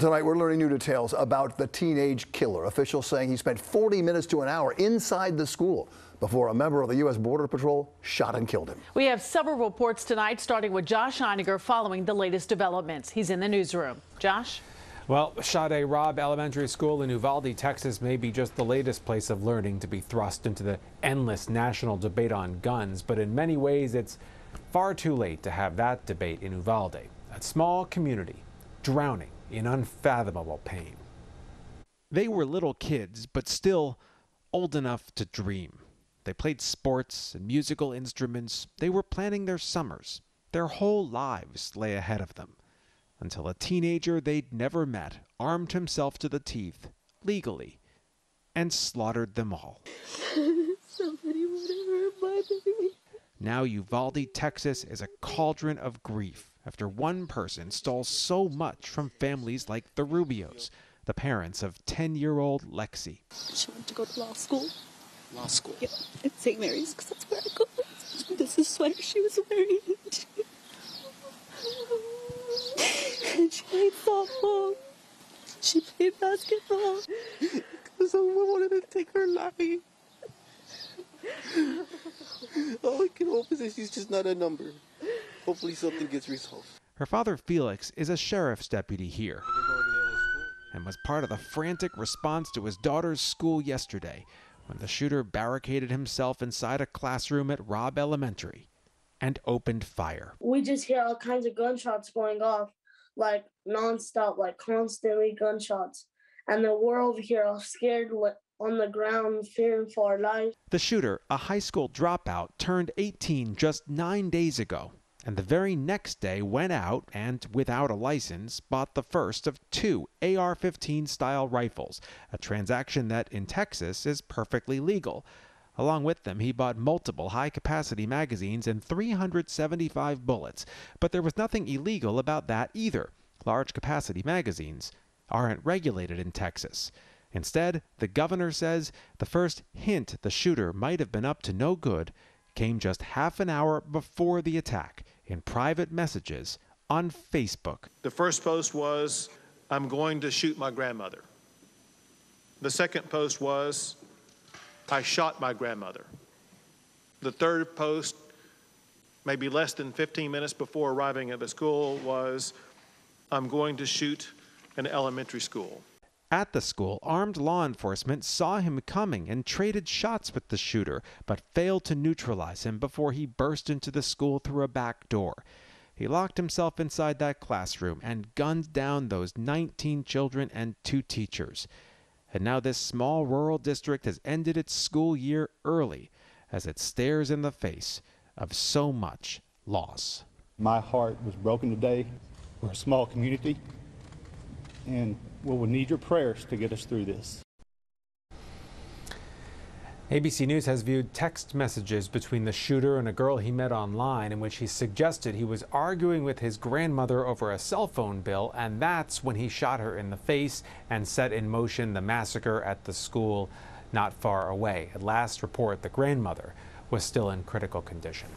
Tonight, we're learning new details about the teenage killer. Officials saying he spent 40 minutes to an hour inside the school before a member of the U.S. Border Patrol shot and killed him. We have several reports tonight, starting with Josh Einiger following the latest developments. He's in the newsroom. Josh? Well, Sade Robb Elementary School in Uvalde, Texas may be just the latest place of learning to be thrust into the endless national debate on guns, but in many ways it's far too late to have that debate in Uvalde, a small community drowning in unfathomable pain. They were little kids, but still old enough to dream. They played sports and musical instruments. They were planning their summers. Their whole lives lay ahead of them. Until a teenager they'd never met armed himself to the teeth, legally, and slaughtered them all. Somebody would have hurt my baby. Now Uvalde, Texas is a cauldron of grief after one person stole so much from families like the Rubios, the parents of 10 year old Lexi. She went to go to law school. Law school? Yep, at St. Mary's, because that's where I go. This is the sweater she was wearing. and she played softball. She played basketball. Because someone wanted to take her life. All I can hope is that she's just not a number. Hopefully something gets resolved. Her father, Felix, is a sheriff's deputy here and was part of the frantic response to his daughter's school yesterday when the shooter barricaded himself inside a classroom at Robb Elementary and opened fire. We just hear all kinds of gunshots going off, like nonstop, like constantly gunshots. And then we're over here all scared on the ground, fearing for our lives. The shooter, a high school dropout, turned 18 just nine days ago and the very next day went out and, without a license, bought the first of two AR 15 style rifles, a transaction that in Texas is perfectly legal. Along with them, he bought multiple high capacity magazines and 375 bullets. But there was nothing illegal about that either. Large capacity magazines aren't regulated in Texas. Instead, the governor says the first hint the shooter might have been up to no good came just half an hour before the attack in private messages on Facebook. The first post was, I'm going to shoot my grandmother. The second post was, I shot my grandmother. The third post, maybe less than 15 minutes before arriving at the school, was, I'm going to shoot an elementary school. At the school, armed law enforcement saw him coming and traded shots with the shooter, but failed to neutralize him before he burst into the school through a back door. He locked himself inside that classroom and gunned down those 19 children and two teachers. And now this small rural district has ended its school year early as it stares in the face of so much loss. My heart was broken today. We're a small community and we will need your prayers to get us through this. ABC News has viewed text messages between the shooter and a girl he met online in which he suggested he was arguing with his grandmother over a cell phone bill, and that's when he shot her in the face and set in motion the massacre at the school not far away. At last report, the grandmother was still in critical condition.